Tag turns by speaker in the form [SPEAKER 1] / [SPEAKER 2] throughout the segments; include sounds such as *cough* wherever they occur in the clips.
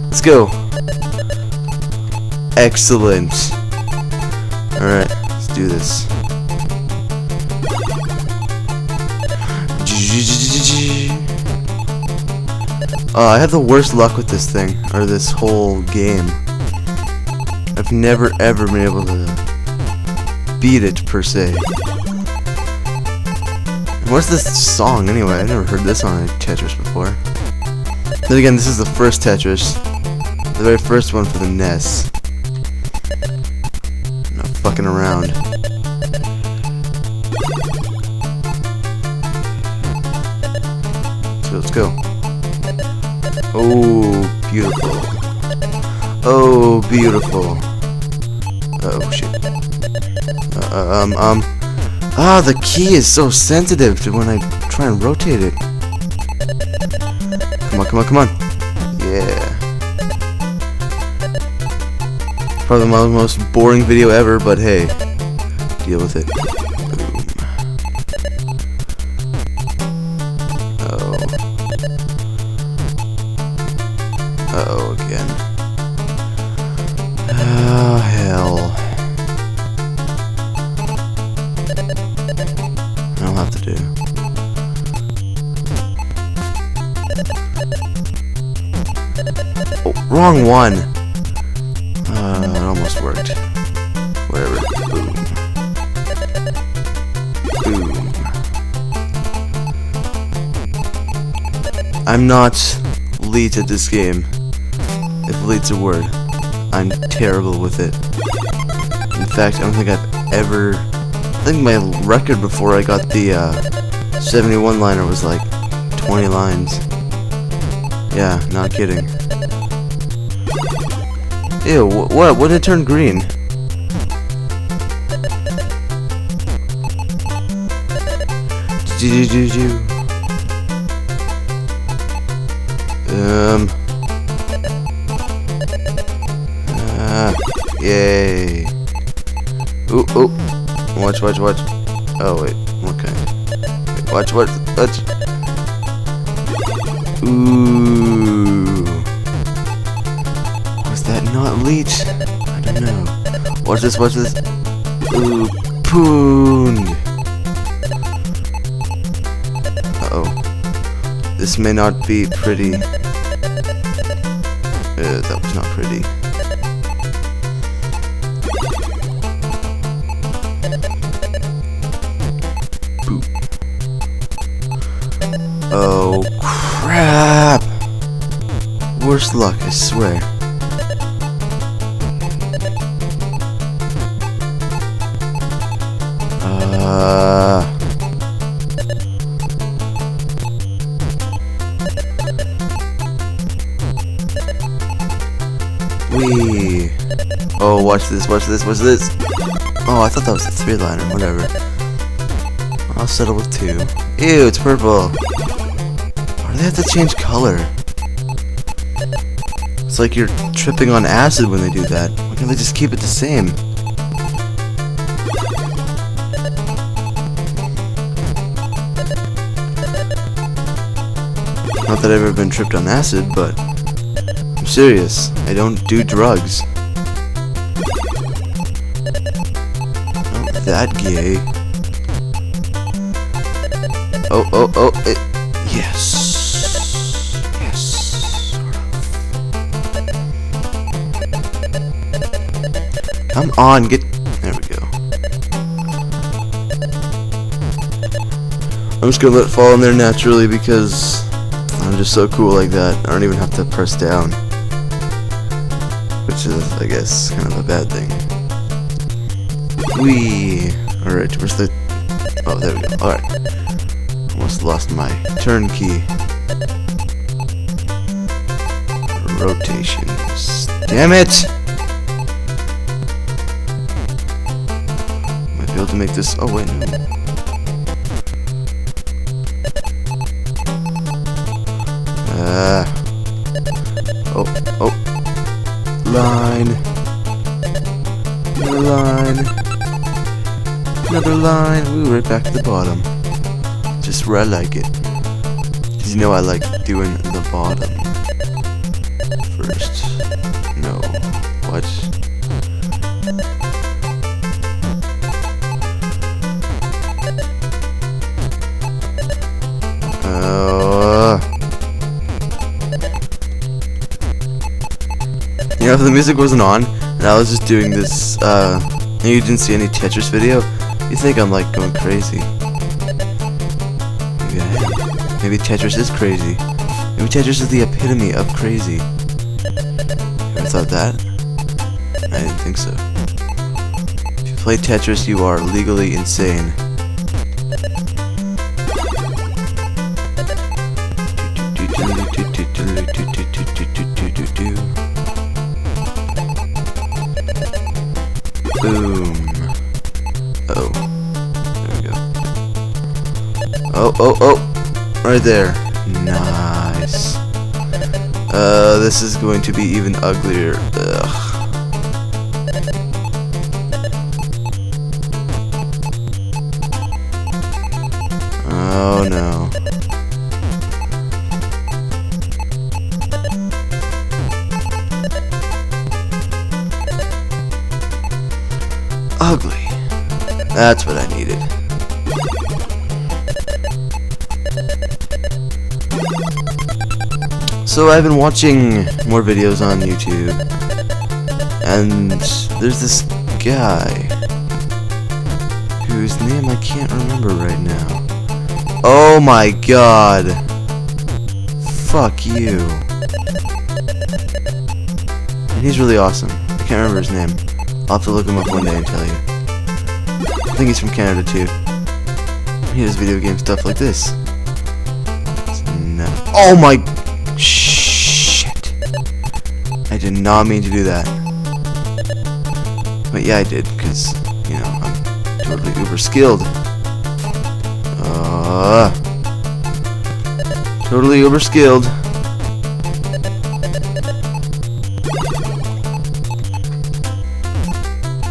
[SPEAKER 1] Let's go. Excellent. Alright, let's do this. Oh, I have the worst luck with this thing, or this whole game. I've never ever been able to beat it, per se. What's this song, anyway? I never heard this on Tetris before. Then again, this is the first Tetris. The very first one for the NES. Not fucking around. So let's go. Oh, beautiful. Oh, beautiful. oh, shit. Uh, um, um. Ah, the key is so sensitive to when I try and rotate it. Come on, come on, come on. Yeah. Probably my most boring video ever, but hey. Deal with it. Boom. Oh. Uh-oh again. Oh, wrong one! Uh, it almost worked. Whatever. Boom. Boom. I'm not elite at this game. If elite's a word. I'm terrible with it. In fact, I don't think I've ever... I think my record before I got the uh, 71 liner was like 20 lines. Yeah, not kidding. Ew, wh what? What did it turn green? Um. Ah, yay. Ooh, ooh. Watch, watch, watch. Oh, wait. Okay. Watch, watch, watch. Ooh. Leech? I don't know. Watch this, watch this. Ooh, pooned. Uh-oh. This may not be pretty. Uh, that was not pretty. Boop. Oh, crap! Worst luck, I swear. Uh... Wee. Oh, watch this, watch this, watch this. Oh, I thought that was a three-liner, whatever. I'll settle with two. Ew, it's purple. Why do they have to change color? It's like you're tripping on acid when they do that. Why can't they just keep it the same? Not that I've ever been tripped on acid, but I'm serious. I don't do drugs. Not that gay. Oh, oh, oh, it, yes. Yes. Come on, get, there we go. I'm just gonna let it fall in there naturally because so cool like that. I don't even have to press down. Which is, I guess, kind of a bad thing. Wee. Alright, where's the... Oh, there we go. Alright. Almost lost my turn key. Rotations. Damn it! Might be able to make this... Oh, wait, no. Uh, oh, oh. Line. Another line. Another line. Ooh, right back to the bottom. Just where I like it. Because you know I like doing the bottom first. No. What? The music wasn't on, and I was just doing this, uh, you didn't see any Tetris video, you think I'm like going crazy. Maybe I am. Maybe Tetris is crazy. Maybe Tetris is the epitome of crazy. Ever thought that? I didn't think so. If you play Tetris, you are legally insane. Boom. Oh. There we go. Oh, oh, oh! Right there. Nice. Uh, this is going to be even uglier. Ugh. Oh no. That's what I needed. So I've been watching more videos on YouTube, and there's this guy whose name I can't remember right now. Oh my god! Fuck you. And he's really awesome. I can't remember his name. I'll have to look him up one day and tell you. I think he's from Canada too. He does video game stuff like this. No. Oh my shit! I did not mean to do that. But yeah, I did, because, you know, I'm totally uber skilled. Uh, totally uber skilled.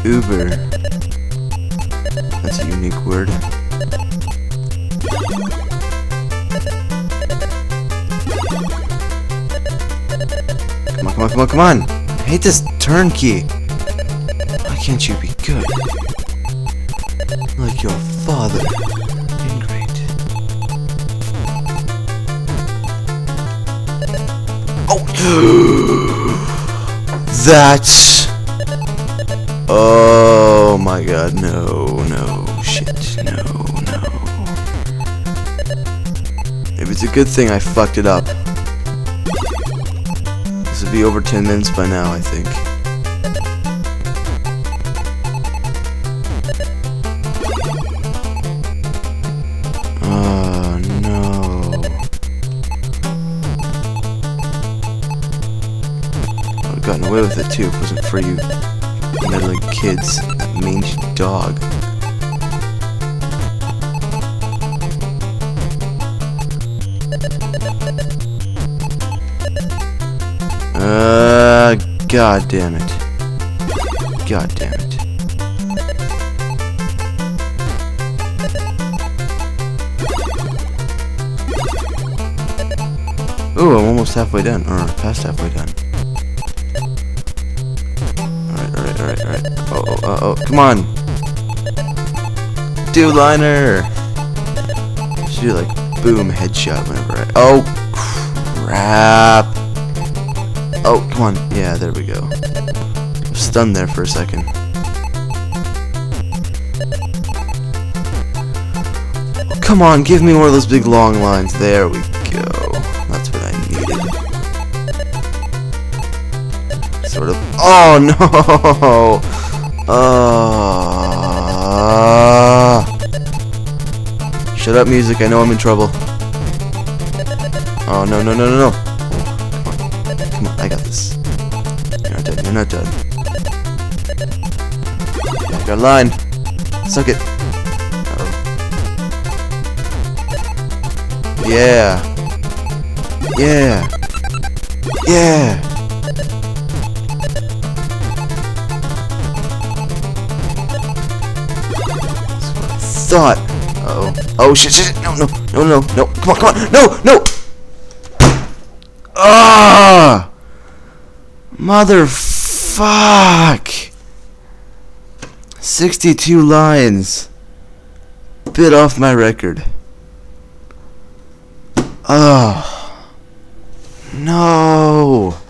[SPEAKER 1] Uber. That's a unique word. Come on, come on, come on, come on! I hate this turnkey! Why can't you be good? Like your father. Ingrate. Oh! *gasps* That's... Oh my god, no, it's a good thing I fucked it up. This would be over 10 minutes by now, I think. Oh, no. I would have gotten away with it too if it wasn't for you meddling kids, mangy dog. Uh, god damn it. God damn it. Ooh, I'm almost halfway done, or past halfway done. Alright, alright, alright, alright. Oh, oh, oh, oh, come on! Do liner! Should do like boom headshot whenever I. Oh, crap! Oh, come on. Yeah, there we go. I'm stunned there for a second. Come on, give me one of those big long lines. There we go. That's what I needed. Sort of. Oh *laughs* no! Uh, shut up, music. I know I'm in trouble. Oh no no no no no! Come on, I got this. You're not done. You're not done. I got a line. Suck it. Uh oh. Yeah. Yeah. Yeah. Thought. Uh oh. Oh shit, shit, shit. No, no, no, no, no. Come on, come on. No, no. Ah! Motherfuck. 62 lines. Bit off my record. Oh. No.